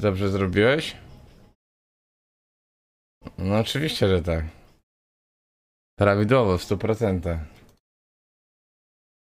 Czy dobrze zrobiłeś? No oczywiście, że tak. Prawidłowo, w 100%.